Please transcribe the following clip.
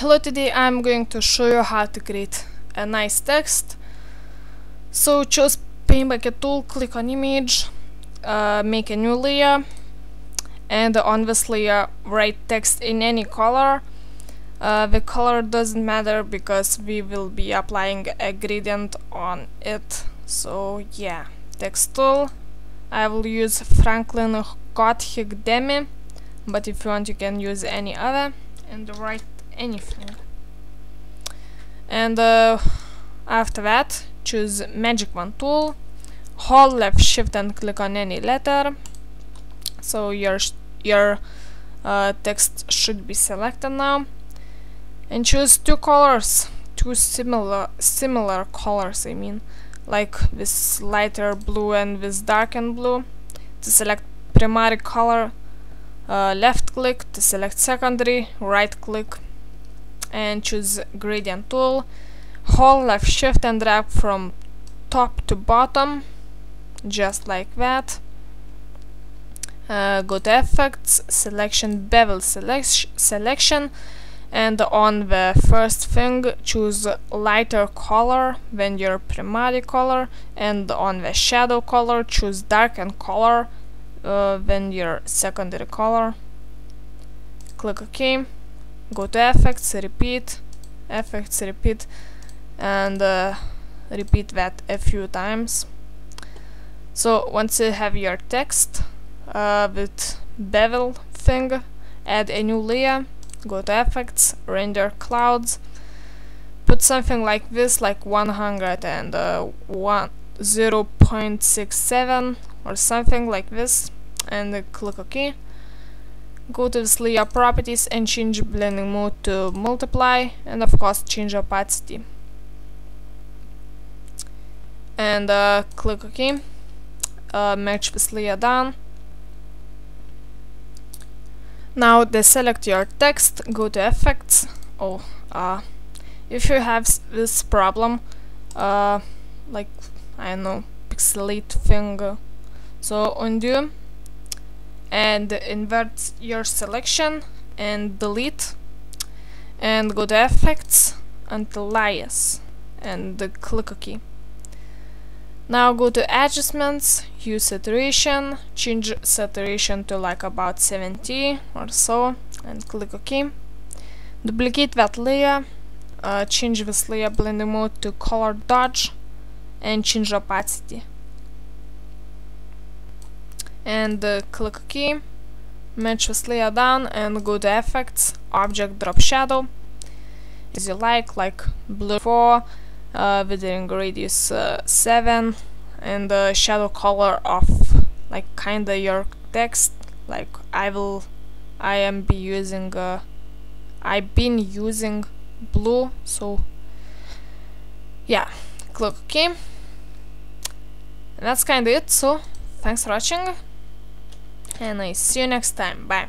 Hello, today I'm going to show you how to create a nice text. So choose paint bucket tool, click on image, uh, make a new layer and on this layer write text in any color. Uh, the color doesn't matter because we will be applying a gradient on it. So yeah, text tool. I will use Franklin Gothic Demi, but if you want you can use any other and write anything. And uh, after that, choose Magic Wand tool, hold left shift and click on any letter. So your your uh, text should be selected now. And choose two colors, two similar similar colors. I mean, like this lighter blue and this darkened blue. To select primary color, uh, left click. To select secondary, right click and choose gradient tool. Hold left shift and drag from top to bottom just like that. Uh, go to effects selection bevel select selection and on the first thing choose lighter color than your primary color and on the shadow color choose darken color uh, than your secondary color. Click OK go to effects, repeat, effects, repeat, and uh, repeat that a few times. So once you have your text uh, with bevel thing, add a new layer, go to effects, render clouds, put something like this, like 100 and uh, 1 0.67 or something like this, and click OK go to this layer properties and change blending mode to multiply and of course change opacity. And uh, click OK. Uh, match this layer down. Now deselect your text go to effects. Oh uh, if you have this problem uh, like I don't know pixelate thing so undo and invert your selection and delete and go to effects until layers and the click OK. Now go to adjustments, hue saturation, change saturation to like about 70 or so and click OK. Duplicate that layer, uh, change this layer blending mode to color dodge and change opacity and uh, click OK, match this layer down and go to effects, object drop shadow, as you like, like blue 4, uh, withering radius uh, 7, and the shadow color of like kinda your text, like I will, I am be using, uh, I've been using blue, so yeah, click OK. And that's kinda it, so thanks for watching and I see you next time. Bye.